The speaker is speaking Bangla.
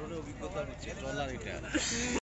ধরনের অভিজ্ঞতা হচ্ছে ডলার এটা।